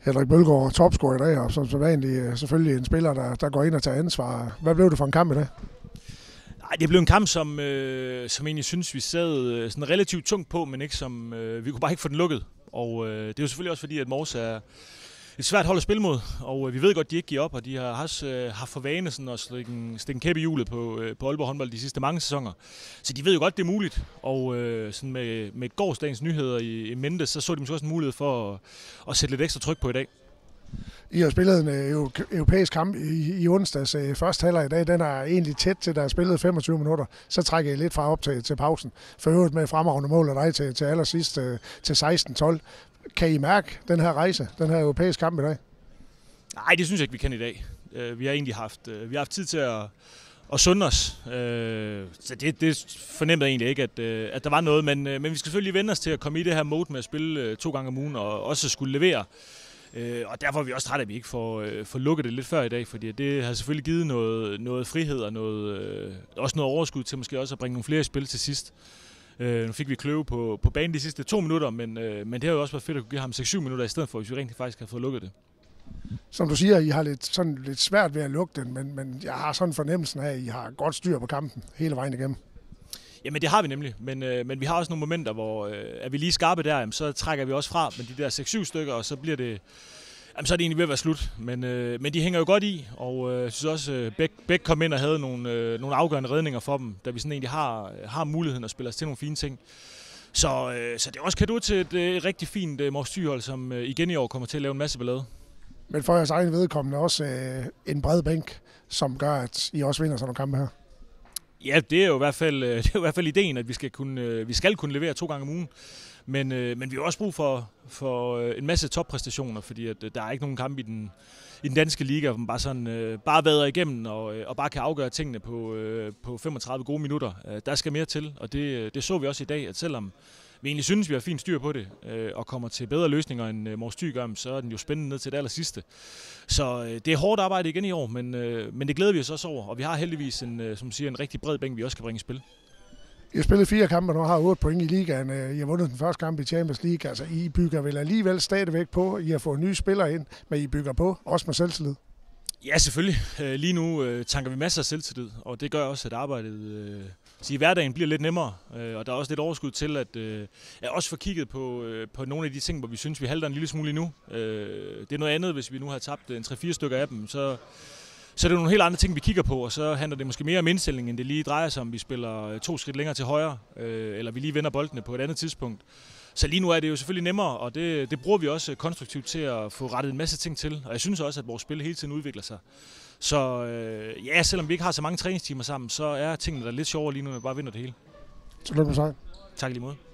Henrik Bølgaard, topscorer i dag, og som, som vanligt øh, selvfølgelig en spiller, der, der går ind og tager ansvar. Hvad blev det for en kamp i dag? Nej, det blev en kamp, som, øh, som egentlig synes, vi sad øh, sådan relativt tungt på, men ikke som, øh, vi kunne bare ikke få den lukket. Og øh, det er jo selvfølgelig også fordi, at Mors er et svært hold at spille mod, og øh, vi ved godt, at de ikke giver op, og de har også øh, haft for vane sådan at stikke en, stikke en kæppe i hjulet på, øh, på Aalborg håndbold de sidste mange sæsoner. Så de ved jo godt, det er muligt, og øh, sådan med, med gårdsdagens nyheder i, i mente, så så de måske også en mulighed for at, at sætte lidt ekstra tryk på i dag. I har spillet en øh, europæisk kamp i, i onsdags. Øh, første halvleg i dag, den er egentlig tæt til, der er spillet 25 minutter. Så trækker jeg lidt fra op til, til pausen. For øvrigt med fremragende mål af dig til, til allersidst til 16-12. Kan I mærke den her rejse, den her europæiske kamp i dag? Nej, det synes jeg ikke, vi kan i dag. Øh, vi har egentlig haft, øh, vi har haft tid til at, at sunde os. Øh, så det, det fornemmede jeg egentlig ikke, at, at der var noget. Men, men vi skal selvfølgelig vende os til at komme i det her mode med at spille to gange om ugen og også skulle levere. Og derfor er vi også trætte, at vi ikke får, får lukket det lidt før i dag, fordi det har selvfølgelig givet noget, noget frihed og noget, også noget overskud til måske også at bringe nogle flere spil til sidst. Øh, nu fik vi kløve på, på banen de sidste to minutter, men, øh, men det har jo også været fedt at kunne give ham 6-7 minutter i stedet for, hvis vi rent faktisk har fået lukket det. Som du siger, I har lidt, sådan lidt svært ved at lukke den, men, men jeg har sådan fornemmelsen af, at I har godt styr på kampen hele vejen igennem. Jamen det har vi nemlig, men, øh, men vi har også nogle momenter, hvor øh, er vi lige skarpe der, jamen, så trækker vi også fra med de der 6-7 stykker, og så bliver det, jamen, så er det egentlig ved at være slut. Men, øh, men de hænger jo godt i, og øh, synes også, øh, Bæk, Bæk kom ind og havde nogle, øh, nogle afgørende redninger for dem, da vi sådan egentlig har, øh, har muligheden at spille os til nogle fine ting. Så, øh, så det er også kado til et øh, rigtig fint øh, Mors som øh, igen i år kommer til at lave en masse ballade. Men for jeres egen vedkommende også øh, en bred bænk, som gør, at I også vinder sådan nogle kampe her. Ja, det er jo i hvert fald, det er jo i hvert fald ideen, at vi skal kunne, øh, vi skal kunne levere to gange om ugen. Men, øh, men vi har også brug for, for øh, en masse toppræstationer, fordi at der er ikke nogen kamp i den, i den danske liga, hvor man bare, sådan, bare vader igennem og, og bare kan afgøre tingene på, på 35 gode minutter. Der skal mere til, og det, det så vi også i dag, at selvom vi egentlig synes, vi har fint styr på det, øh, og kommer til bedre løsninger end øh, Mors Thy så er den jo spændende ned til det aller sidste. Så øh, det er hårdt arbejde igen i år, men, øh, men det glæder vi os også over, og vi har heldigvis en, øh, som siger, en rigtig bred bænk, vi også kan bringe i spil. Jeg har spillet fire kampe, og har 8 point i ligaen. Øh, I har vundet den første kamp i Champions League. Altså, I bygger vel alligevel stadigvæk på. I har fået nye spillere ind, men I bygger på, også med selvtillid. Ja, selvfølgelig. Øh, lige nu øh, tanker vi masser af selvtillid, og det gør også, at arbejdet øh, sige, hverdagen bliver lidt nemmere, øh, og der er også lidt overskud til at øh, jeg også få kigget på, øh, på nogle af de ting, hvor vi synes, vi halter en lille smule endnu. Øh, det er noget andet, hvis vi nu har tabt øh, en 3-4 stykker af dem, så, så er det nogle helt andre ting, vi kigger på, og så handler det måske mere om indstilling, end det lige drejer sig om, vi spiller øh, to skridt længere til højre, øh, eller vi lige vender boldene på et andet tidspunkt. Så lige nu er det jo selvfølgelig nemmere, og det, det bruger vi også konstruktivt til at få rettet en masse ting til. Og jeg synes også, at vores spil hele tiden udvikler sig. Så øh, ja, selvom vi ikke har så mange træningstimer sammen, så er tingene der lidt sjovere lige nu, når vi bare vinder det hele. Tillykke med sig. Tak lige måde.